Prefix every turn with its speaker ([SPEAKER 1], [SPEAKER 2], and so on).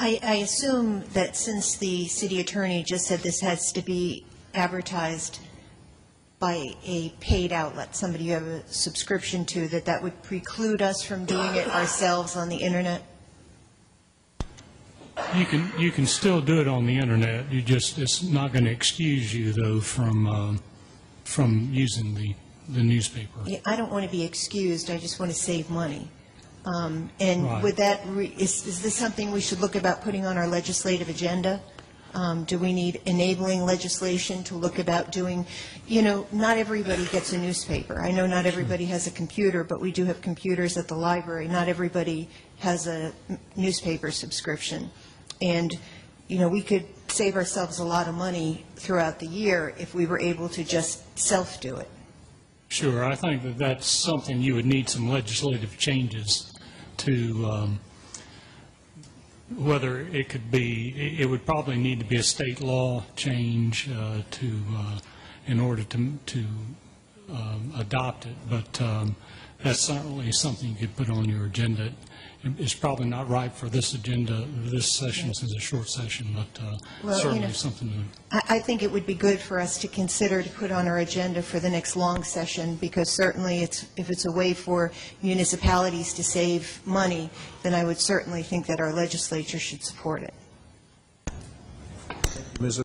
[SPEAKER 1] I, I assume that since the city attorney just said this has to be advertised by a paid outlet, somebody you have a subscription to, that that would preclude us from doing it ourselves on the internet?
[SPEAKER 2] You can, you can still do it on the internet, you just, it's not going to excuse you, though, from, um, from using the, the newspaper.
[SPEAKER 1] Yeah, I don't want to be excused, I just want to save money. Um, And
[SPEAKER 2] Right.
[SPEAKER 1] would that, re- is, is this something we should look about putting on our legislative agenda? Um, Do we need enabling legislation to look about doing, you know, not everybody gets a newspaper. I know not everybody has a computer, but we do have computers at the library. Not everybody has a newspaper subscription. And, you know, we could save ourselves a lot of money throughout the year if we were able to just self-do it.
[SPEAKER 2] Sure, I think that that's something you would need some legislative changes to, um, whether it could be, it- would probably need to be a state law change uh, to, uh, in order to, to um, adopt it, but um, that's certainly something you could put on your agenda. It's probably not right for this agenda, this session, since it's a short session, but uh,
[SPEAKER 1] Well, you
[SPEAKER 2] certainly
[SPEAKER 1] know-
[SPEAKER 2] something to
[SPEAKER 1] I, I think it would be good for us to consider to put on our agenda for the next long session, because certainly it's, if it's a way for municipalities to save money, then I would certainly think that our legislature should support it.
[SPEAKER 3] Ms.